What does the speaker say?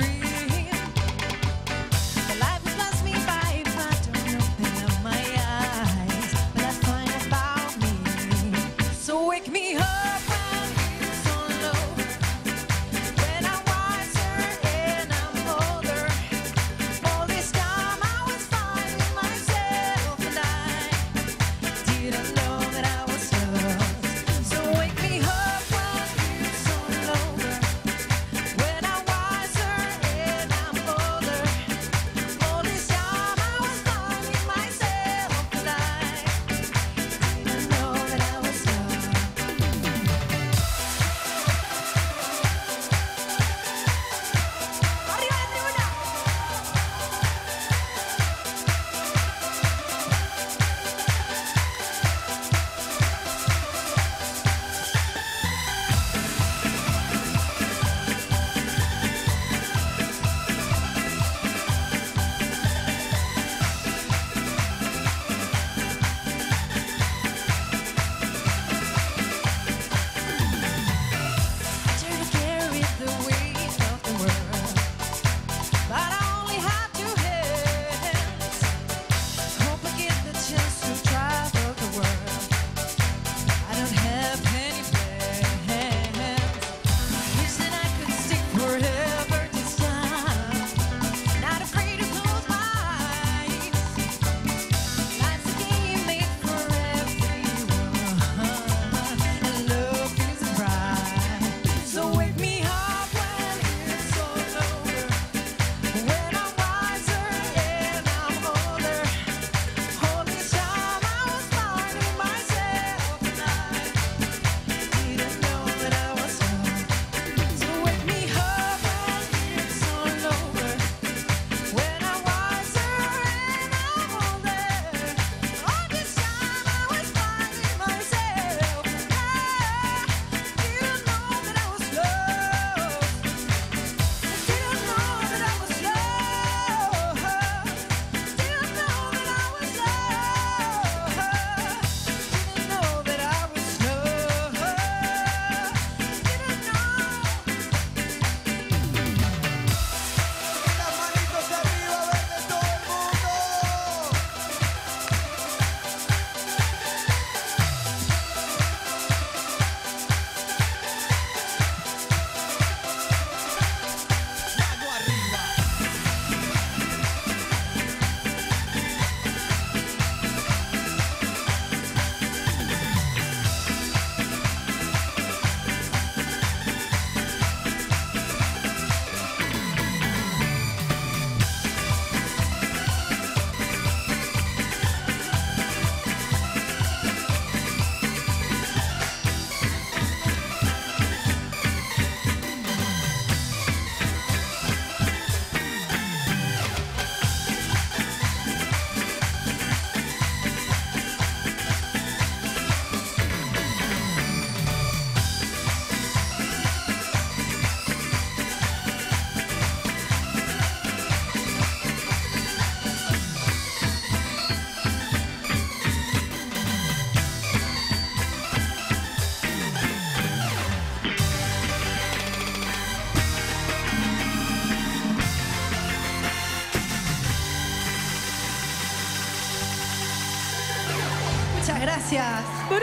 dream. Gracias.